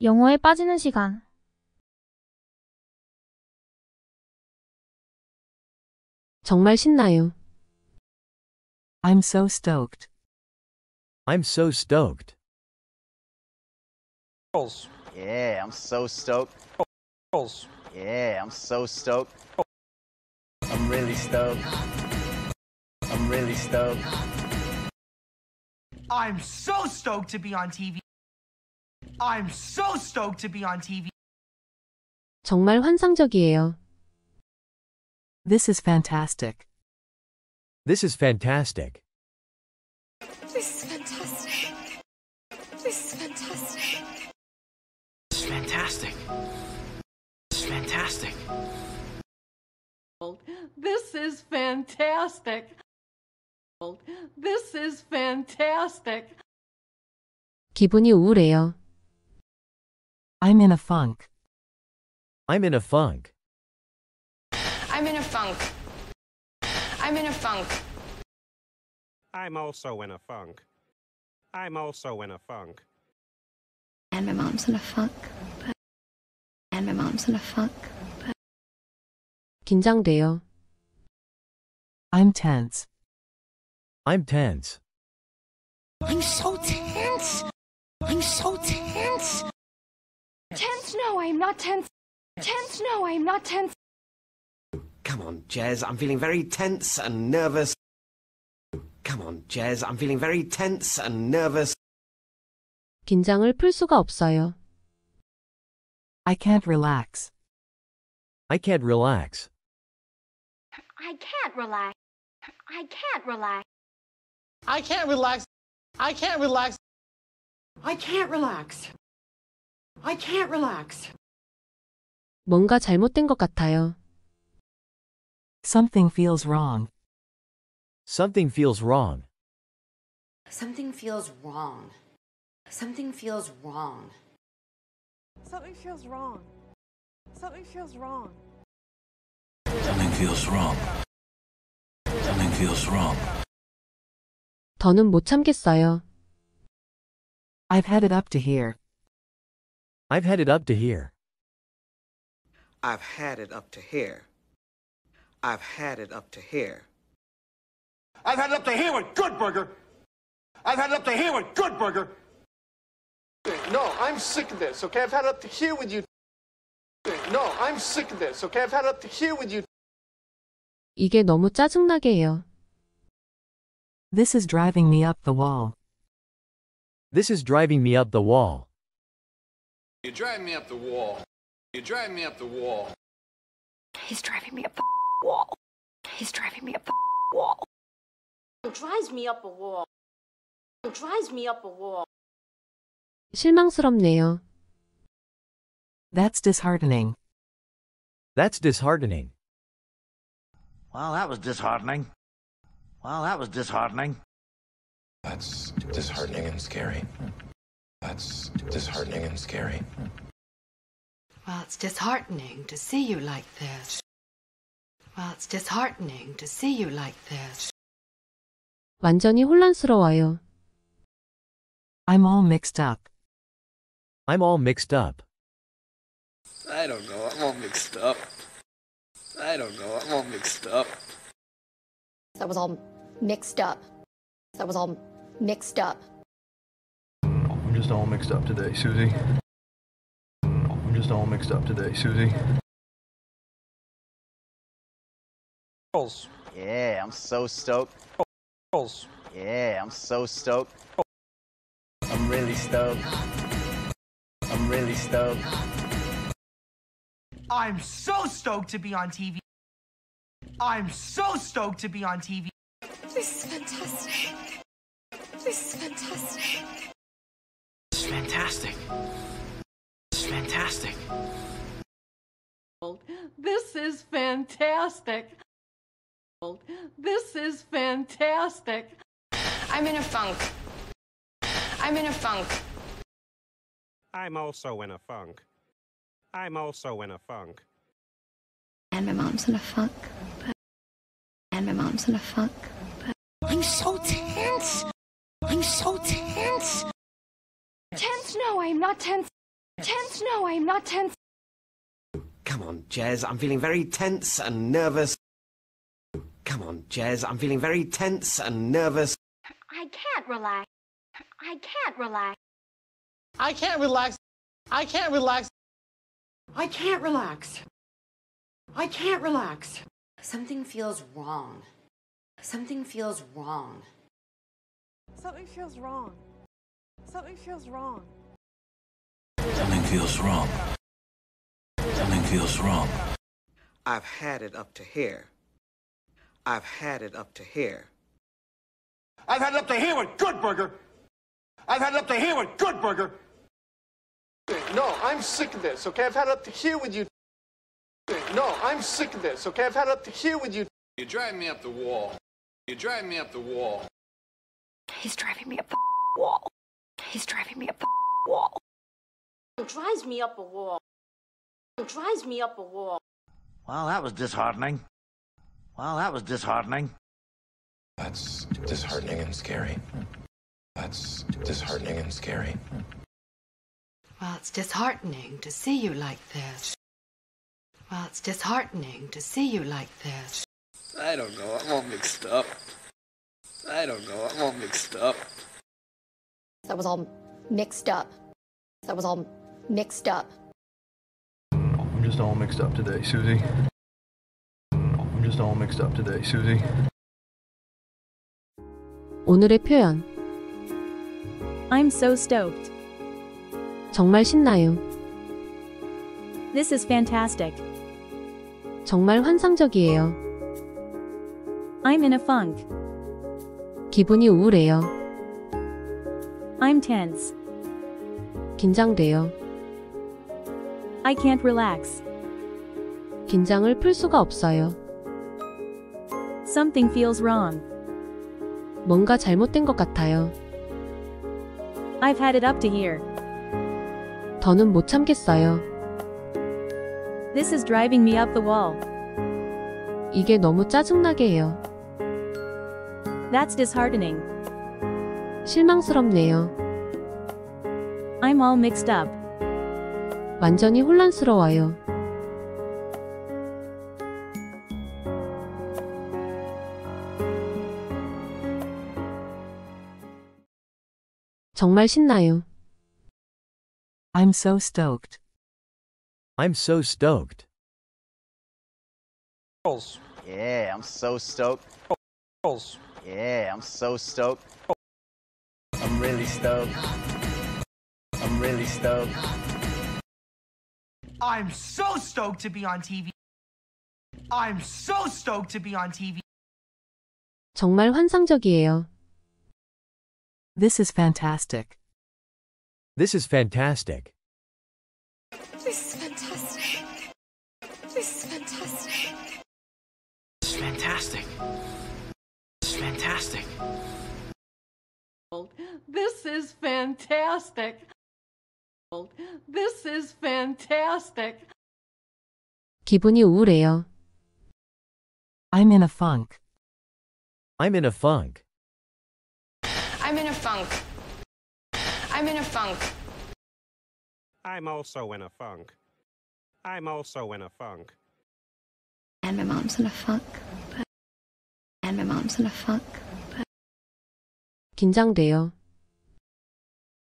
영어에 빠지는 시간. 정말 신나요. I'm so stoked. I'm so stoked. Yeah, I'm so stoked. Yeah, I'm so stoked. I'm really stoked. I'm really stoked. I'm so stoked to be on TV. I'm so stoked to be on TV. 정말 환상적이에요. This is fantastic. This is fantastic. This is fantastic. This is fantastic. This is fantastic. This is fantastic. This is fantastic. This is fantastic. 기분이 우울해요. I'm in a funk. I'm in a funk. I'm in a funk. I'm in a funk. I'm also in a funk. I'm also in a funk. And my mom's in a funk. And my mom's in a funk. 긴장돼요. I'm tense. I'm tense. I'm so tense. I'm so tense. Tense? No, I'm not tense. Tense? No, I'm not tense. Come on, Jez. I'm feeling very tense and nervous. Come on, Jez. I'm feeling very tense and nervous. 긴장을 풀 수가 없어요. I can't relax. I can't relax. I can't relax. I can't relax. I can't relax. I can't relax. I can't relax. I can't relax. 뭔가 잘못된 것 같아요. Something feels wrong. Something feels wrong. Something feels wrong. Something feels wrong. Something feels wrong. Something feels wrong. Something feels wrong. Something feels wrong. 더는 못 참겠어요. I've had it up to here. I've had it up to here. I've had it up to here. I've had it up to here. I've had it up to here with Good Burger. I've had it up to here with Good Burger. No, I'm sick of this, okay? I've had it up to here with you. No, I'm sick of this, okay? I've had it up to here with you. 이게 너무 짜증나게 해요. This is driving me up the wall. This is driving me up the wall. You drive me up the wall. You drive me up the wall. He's driving me up the wall. He's driving me up the wall. It drives me up a wall. It drives me up a wall. 실망스럽네요. That's disheartening. That's disheartening. Well, that was disheartening. Well, that was disheartening. That's disheartening and scary. That's disheartening and scary. Well, it's disheartening to see you like this. Well, it's disheartening to see you like this. 완전히 혼란스러워요. I'm all mixed up. I'm all mixed up. I don't know. I'm all mixed up. I don't know. I'm all mixed up. That was all mixed up. That was all mixed up. I'm just all mixed up today, Susie. I'm just all mixed up today, Susie. Yeah, I'm so stoked. Yeah, I'm so stoked. I'm really stoked. I'm really stoked. I'm so stoked to be on TV. I'm so stoked to be on TV. This is fantastic. This is fantastic. This is fantastic. This is fantastic. This is fantastic. This is fantastic. I'm in a funk. I'm in a funk. I'm also in a funk. I'm also in a funk. And my mom's in a funk. And my mom's in a funk. I'm so tense. I'm so tense. Tense? No, I'm not tense. Tense? No, I'm not tense. Come on, Jez, I'm feeling very tense and nervous. Come on, Jez, I'm feeling very tense and nervous. I can't relax. I can't relax. I can't relax. I can't relax. I can't relax. I can't relax. Something feels wrong. Something feels wrong. Something feels wrong. Something feels wrong. Something feels wrong. Something feels wrong. I've had it up to here. I've had it up to here. I've had it up to here with Good Burger. I've had it up to here with Good Burger. No, I'm sick of this, okay? I've had it up to here with you. No, I'm sick of this, okay? I've had it up to here with you. You're driving me up the wall. You're driving me up the wall. He's driving me up the wall. He's driving me up the wall. It drives me up a wall. It drives me up a wall. Well, that was disheartening. Well, that was disheartening. That's disheartening and scary. That's disheartening and scary. Well, it's disheartening to see you like this. Well, it's disheartening to see you like this. I don't know, I'm all mixed up. I don't know, I'm all mixed up. That was all mixed up. That was all mixed up. I'm just all mixed up today, Susie. I'm just all mixed up today, Susie. 오늘의 표현. I'm so stoked. 정말 신나요. This is fantastic. 정말 환상적이에요. I'm in a funk. 기분이 우울해요. I'm tense. 긴장돼요. I can't relax. 긴장을 풀 수가 없어요. Something feels wrong. 뭔가 잘못된 것 같아요. I've had it up to here. 더는 못 참겠어요. This is driving me up the wall. 이게 너무 짜증나게 해요. That's disheartening. 실망스럽네요. I'm all mixed up. 완전히 혼란스러워요. 정말 신나요. I'm so stoked. I'm so stoked. Yeah, I'm so stoked. Yeah, I'm so stoked. I'm really stoked. I'm really stoked. I'm so stoked to be on TV. I'm so stoked to be on TV. 정말 환상적이에요. This is fantastic. This is fantastic. This is fantastic. This is fantastic. 기분이 우울해요. I'm in a funk. I'm in a funk. I'm in a funk. I'm in a funk. I'm also in a funk. I'm also in a funk. And my mom's in a funk. But... And my mom's in a funk. But... 긴장돼요.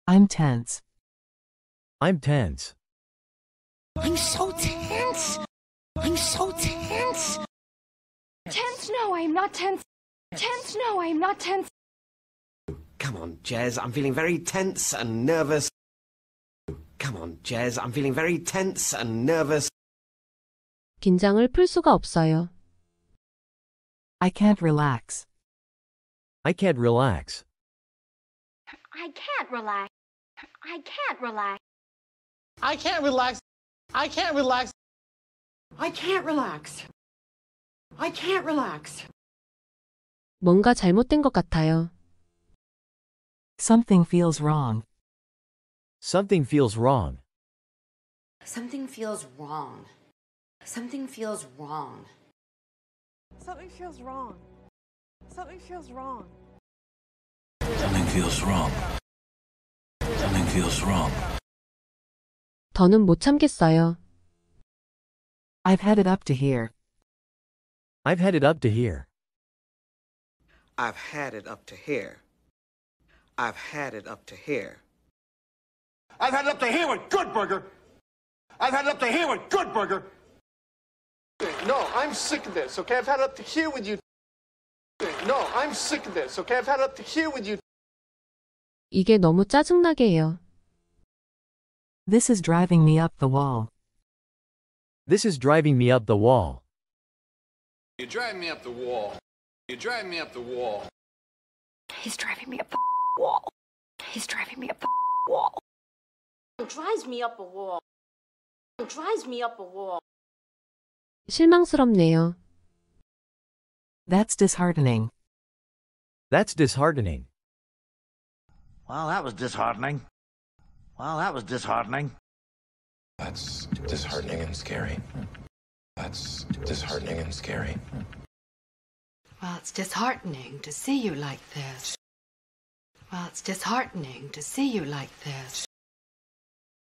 I'm tense. I'm tense. I'm so tense. I'm so tense. Tense? No, I'm not tense. Tense? No, I'm not tense. Come on, Jez, I'm feeling very tense and nervous. Come on, Jez, I'm feeling very tense and nervous. 긴장을 풀 수가 없어요. I can't relax. I can't relax. I can't relax. I can't relax. I can't relax. I can't relax. I can't relax. I can't relax. 뭔가 잘못된 것 같아요. Something feels wrong. Something feels wrong. Something feels wrong. Something feels wrong. Something feels wrong. Something feels wrong. Something feels wrong. Something feels wrong. 더는 못 참겠어요. I've had it up to here. I've had it up to here. I've had it up to here. I've had it up to here. I've had it up to here with Good Burger. I've had it up to here with Good Burger. No, I'm sick of this, okay? I've had it up to here with you. No, I'm sick of this, okay? I've had it up to here with you. 이게 너무 짜증나게 해요. This is driving me up the wall. This is driving me up the wall. You drive me up the wall. You drive me up the wall. He's driving me up the wall. He's driving me up the wall. It drives me up a wall. It drives me up a wall. 실망스럽네요. That's disheartening. That's disheartening. Well, that was disheartening. Well, that was disheartening. That's disheartening and scary. That's disheartening and scary. Well, it's disheartening to see you like this. Well, it's disheartening to see you like this.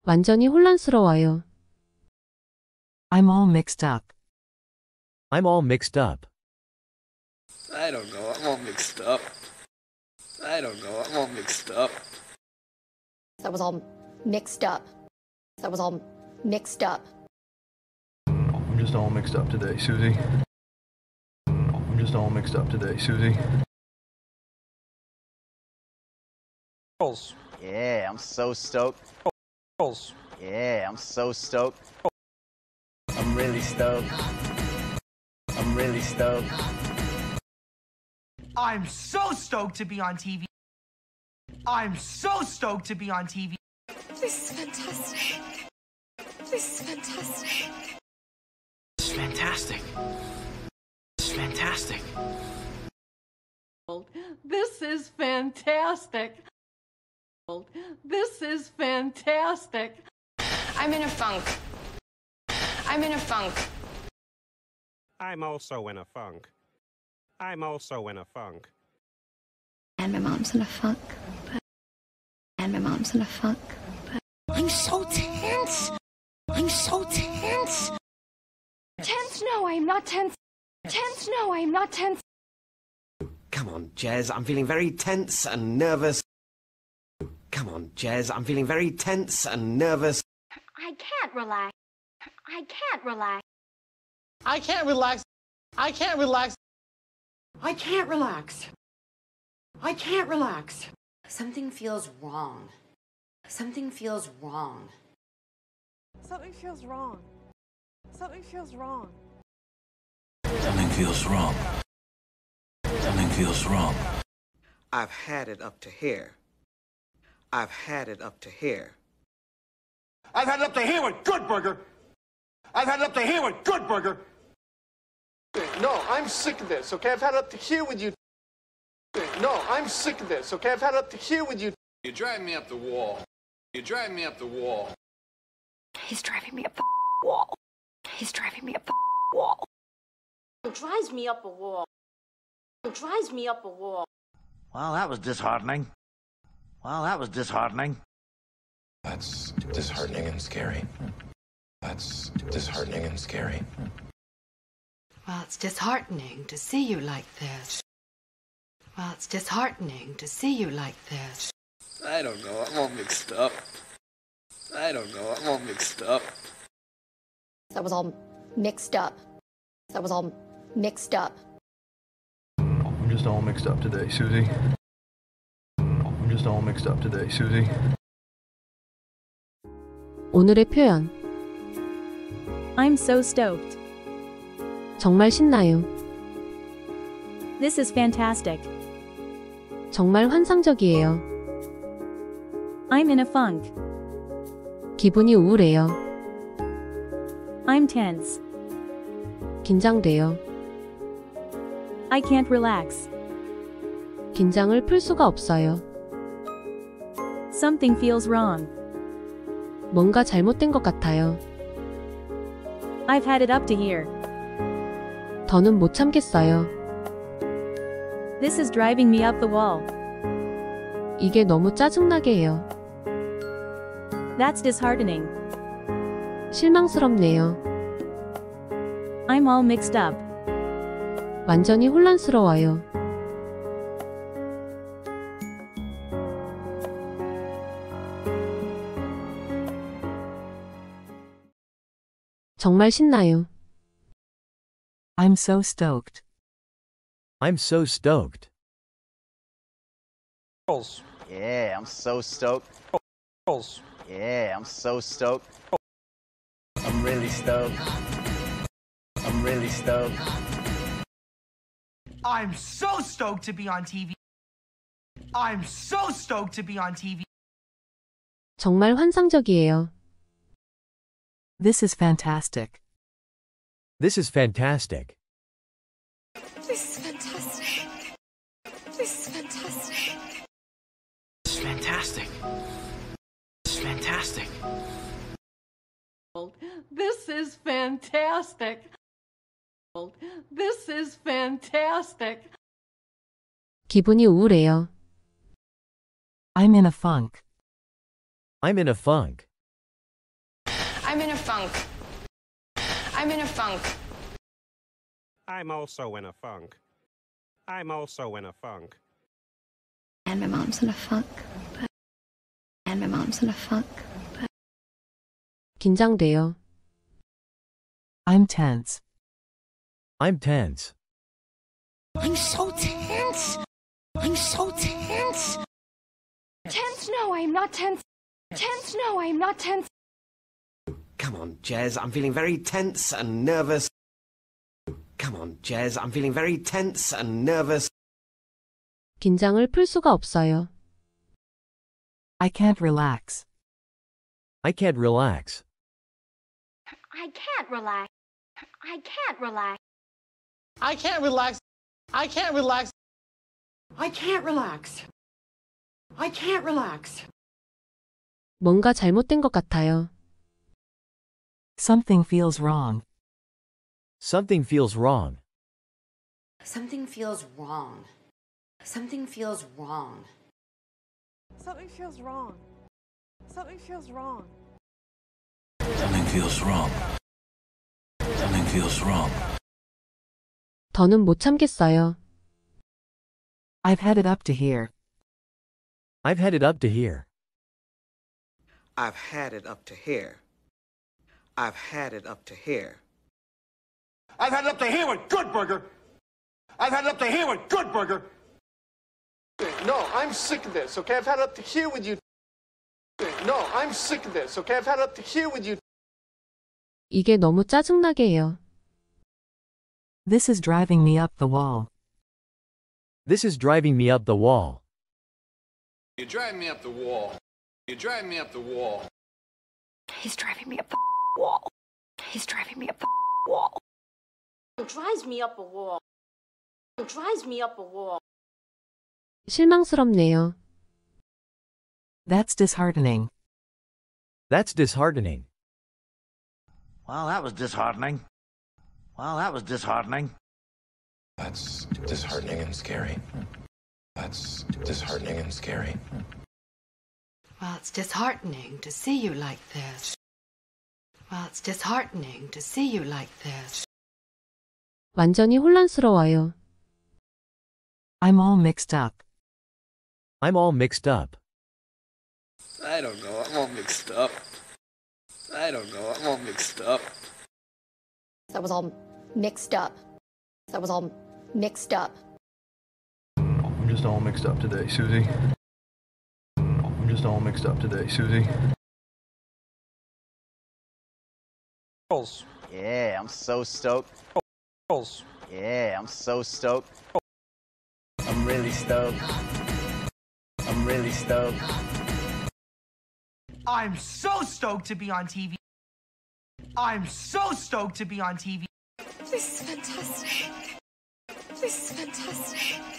완전히 혼란스러워요. I'm all mixed up. I'm all mixed up. I don't know. I'm all mixed up. I don't know. I'm all mixed up. That was all mixed up. That was all mixed up. I'm just all mixed up today, Susie. I'm just all mixed up today, Susie. Yeah, I'm so stoked. Yeah, I'm so stoked. I'm really stoked. I'm really stoked. I'm so stoked to be on TV. I'm so stoked to be on TV. This is fantastic. This is fantastic. This is fantastic. This is fantastic. This is fantastic. This is fantastic. I'm in a funk. I'm in a funk. I'm also in a funk. I'm also in a funk. And my mom's in a funk. And my mom's in a funk. I'm so tense. I'm so tense. Tense? No, I am not tense. Tense? No, I am not tense. Come on, Jez, I'm feeling very tense and nervous. Come on, Jez, I'm feeling very tense and nervous. I can't relax. I can't relax. I can't relax. I can't relax. I can't relax. I can't relax. Something feels wrong. Something feels wrong. Something feels wrong. Something feels wrong. Something feels wrong. Something feels wrong. I've had it up to here. I've had it up to here. I've had it up to here with Good Burger. I've had it up to here with Good Burger. No, I'm sick of this, okay? I've had it up to here with you. No, I'm sick of this, okay? I've had it up to here with you. You drive me up the wall. You drive me up the wall. He's driving me up the wall. He's driving me up the wall. It drives me up a wall. It drives me up a wall. Well, that was disheartening. Well, that was disheartening. That's disheartening and scary. That's disheartening and scary. Well, it's disheartening to see you like this. Well, it's disheartening to see you like this. I don't know. I'm all mixed up. I don't know. I'm all mixed up. That was all mixed up. That was all mixed up. I'm just all mixed up today, Susie. I'm just all mixed up today, Susie. 오늘의 표현. I'm so stoked. 정말 신나요. This is fantastic. 정말 환상적이에요. I'm in a funk. 기분이 우울해요. I'm tense. 긴장돼요. I can't relax. 긴장을 풀 수가 없어요. Something feels wrong. 뭔가 잘못된 것 같아요. I've had it up to here. 더는 못 참겠어요. This is driving me up the wall. 이게 너무 짜증나게 해요. That's disheartening. 실망스럽네요. I'm all mixed up. 완전히 혼란스러워요. 정말 신나요. I'm so stoked. I'm so stoked. Yeah, I'm so stoked. Yeah, I'm so stoked. I'm really stoked. I'm really stoked. I'm so stoked to be on TV. I'm so stoked to be on TV. 정말 환상적이에요. This is fantastic. This is fantastic. This is fantastic. This is fantastic. 기분이 우울해요. I'm in a funk. I'm in a funk. I'm in a funk. I'm in a funk. I'm also in a funk. I'm also in a funk. And my mom's in a funk. But and my mom's in a funk. But 긴장돼요. I'm tense. I'm tense. I'm so tense. I'm so tense. Tense? No, I'm not tense. Tense? No, I'm not tense. Come on, Jez, I'm feeling very tense and nervous. Come on, Jez, I'm feeling very tense and nervous. 긴장을 풀 수가 없어요. I can't relax. I can't relax. I can't relax. I can't relax. I can't relax. I can't relax. I can't relax. I can't relax. 뭔가 잘못된 것 같아요. Something feels wrong. Something feels wrong. Something feels wrong. Something feels wrong. Something feels wrong. Something feels wrong. Something feels wrong. Something feels wrong. 더는 못 참겠어요. I've had it up to here. I've had it up to here. I've had it up to here. I've had it up to here. I've had it up to here with Good Burger. I've had it up to here with Good Burger. No, I'm sick of this, okay? I've had it up to here with you. No, I'm sick of this, okay? I've had it up to here with you. 이게 너무 짜증나게 해요. This is driving me up the wall. This is driving me up the wall. You drive me up the wall. You drive me up the wall. He's driving me up the wall. He's driving me up the wall. It drives me up a wall. It drives me up a wall. 실망스럽네요. That's disheartening. That's disheartening. Well, that was disheartening. Well, that was disheartening. That's disheartening and scary. That's disheartening and scary. Well, it's disheartening to see you like this. Well, it's disheartening to see you like this. 완전히 혼란스러워요. I'm all mixed up. I'm all mixed up. I don't know. I'm all mixed up. I don't know. I'm all mixed up. that was all mixed up. That was all mixed up. I'm just all mixed up today, Susie. I'm just all mixed up today, Susie. Yeah, I'm so stoked. Yeah, I'm so stoked. I'm really stoked. I'm really stoked. I'm so stoked to be on TV. I'm so stoked to be on TV. This is fantastic. This is fantastic.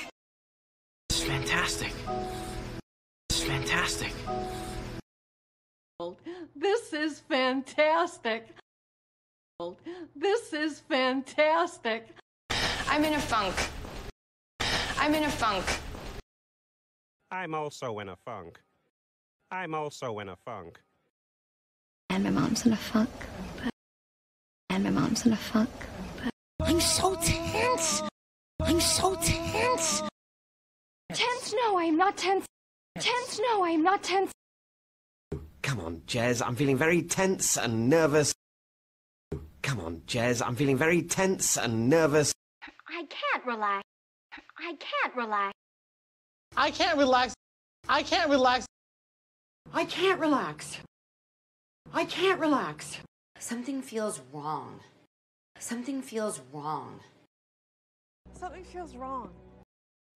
It's fantastic. It's fantastic. This is fantastic. This is fantastic. I'm in a funk. I'm in a funk. I'm also in a funk. I'm also in a funk. And my mom's in a funk. And my mom's in a funk. I'm so tense. I'm so tense. Tense? No, I am not tense. Tense? No, I am not tense. Come on, Jez, I'm feeling very tense and nervous. Come on, Jez, I'm feeling very tense and nervous. I can't relax. I can't relax. I can't relax. I can't relax. I can't relax. I can't relax. Something feels wrong. Something feels wrong. Something feels wrong.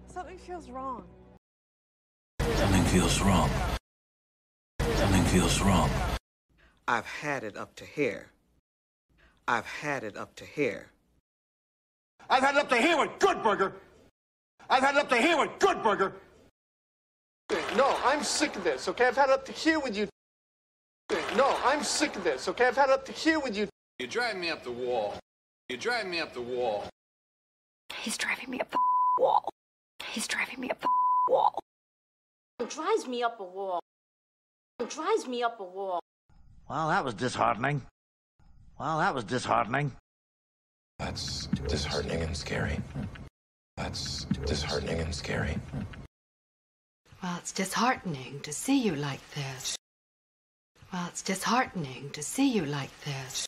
Something feels wrong. Something feels wrong. Something feels wrong. I've had it up to here. I've had it up to here. I've had it up to here with Good Burger. I've had it up to here with Good Burger. No, I'm sick of this, okay? I've had it up to here with you. No, I'm sick of this, okay? I've had it up to here with you. You're driving me up the wall. You're driving me up the wall. He's driving me up the wall. He's driving me up the wall. It drives me up a wall. It drives me up a wall. Well, that was disheartening. Well, that was disheartening. That's disheartening and scary. That's disheartening and scary. Well, it's disheartening to see you like this. Well, it's disheartening to see you like this.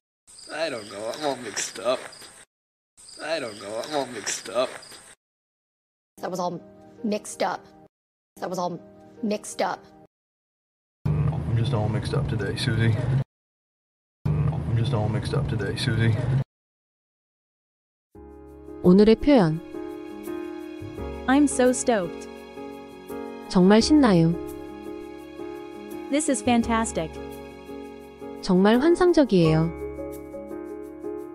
I don't know. I'm all mixed up. I don't know. I'm all mixed up. That was all mixed up. That was all mixed up. I'm just all mixed up today, Susie. I'm just all mixed up today, Susie. 오늘의 표현. I'm so stoked. 정말 신나요. This is fantastic. 정말 환상적이에요.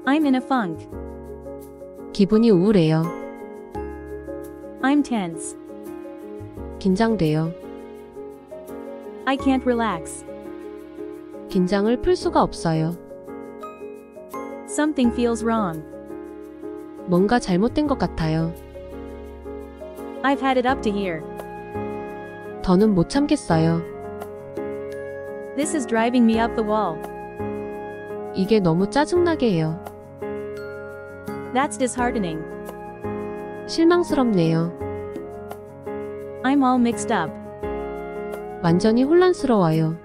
I'm in a funk. 기분이 우울해요. I'm tense. 긴장돼요. I can't relax. 긴장을 풀 수가 없어요. Something feels wrong. 뭔가 잘못된 것 같아요. I've had it up to here. 더는 못 참겠어요. This is driving me up the wall. 이게 너무 짜증나게 해요. That's disheartening. 실망스럽네요. I'm all mixed up. 완전히 혼란스러워요.